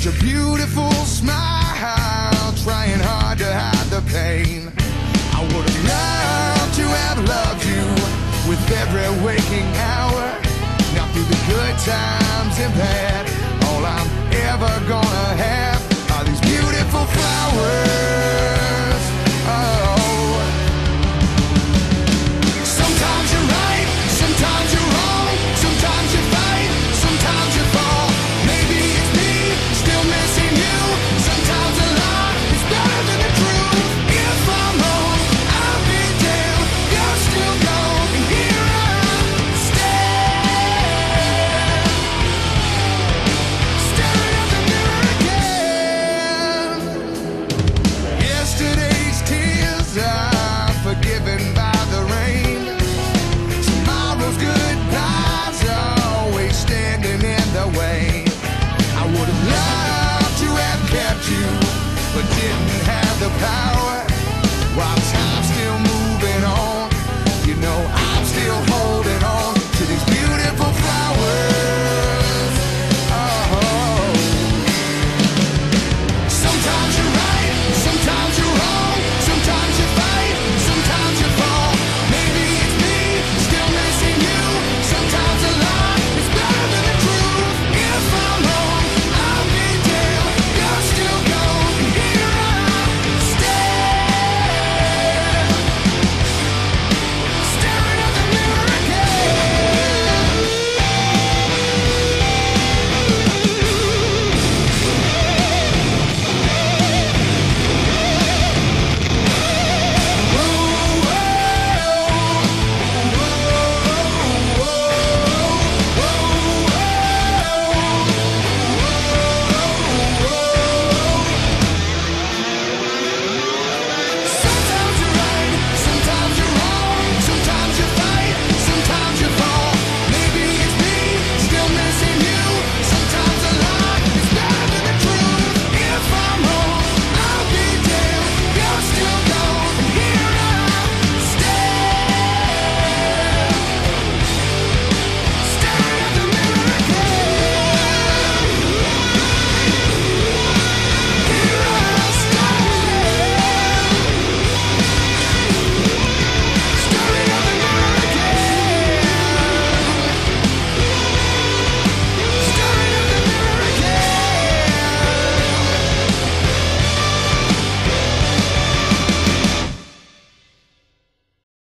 Such a beautiful smile, trying hard to hide the pain. I would have loved to have loved you with every waking hour. Now through the good times and bad, all I'm ever gonna have. Power.